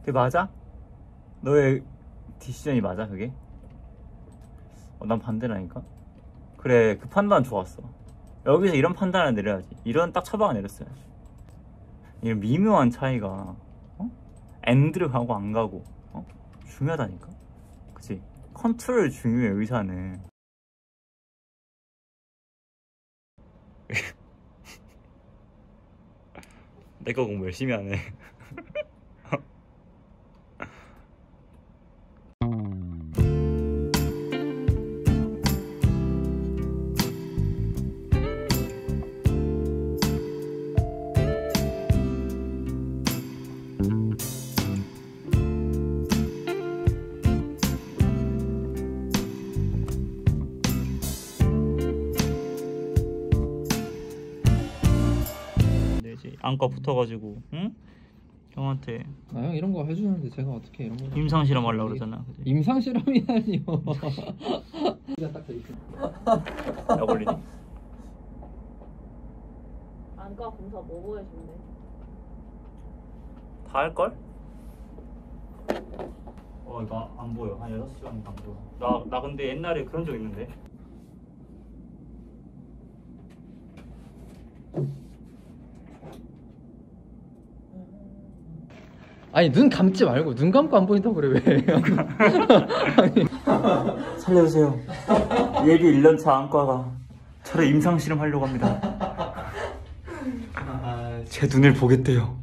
그게 맞아? 너의 decision이 맞아 그게? 어, 난 반대라니까 그래 그 판단 좋았어 여기서 이런 판단을 내려야지 이런 딱 처방을 내렸어야지 이런 미묘한 차이가 어? end를 가고 안 가고 어? 중요하다니까 그치? 컨트롤 중요해 의사는 내가 공부 열심히 하네 안과 붙어가지고 응? 형한테 아 형 이런 거 해주는데 제가 어떻게 이런 거 임상 실험 하려고 그러잖아 그지? 임상 실험이라니요 이가 딱돼 있어 약 올리니? 안과 검사 뭐 보여준대? 다 할 걸? 어 이거 안 보여 한 6시간 안 보여 나, 나 근데 옛날에 그런 적 있는데 아니 눈 감지 말고 눈 감고 안 보인다고 그래 왜. 살려주세요. 예비 1년차 안과가 저를 임상 실험 하려고 합니다. 제 눈을 보겠대요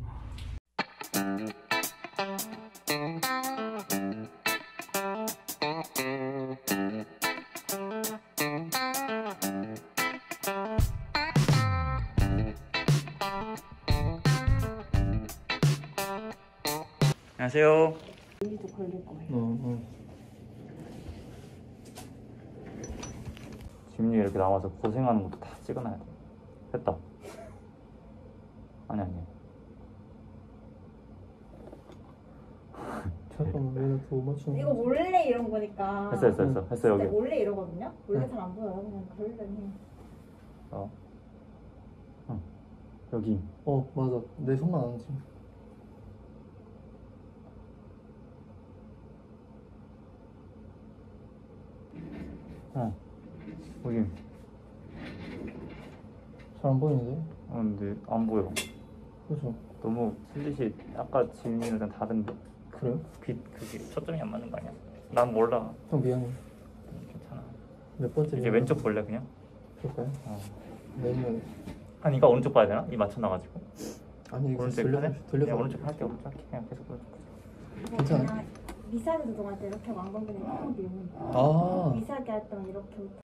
안녕하세요 여기도 걸릴 거예요. 어, 어. 지민이 이렇게 남아서 고생하는 것도 다 찍어놔야 돼. 됐다. 아니 아니. 잠깐만 왜나 그거 못 맞추는 이거 몰래 이런 거니까. 했어 했어 했어 했어 근데 여기. 몰래 이러거든요. 원래 응. 잘 안 보여요. 그냥 그러려니. 어. 응. 여기. 어 맞아 내 손만 안 지. 어. 여기. 잘 안 보이는데 어 근데 안 보여. 그죠 너무 슬릿이 아까 지민이랑 다른데. 그래요? 빛 그게 초점이 안 맞는 거 아니야? 난 몰라. 형 미안해 음, 괜찮아. 몇 번째 이제 왼쪽 볼래 그냥? 볼까요? 어. 왜냐면 아니 이거 오른쪽 봐야 되나? 이 맞춰놔가지고. 아니 이거 오른쪽? 돌려서 그냥 오른쪽 할게 오른쪽 할게 그냥 계속 오른쪽. 괜찮아요? 그냥 미사기 조종할 때 이렇게 돼. 아 미사기 할 때는 이렇게.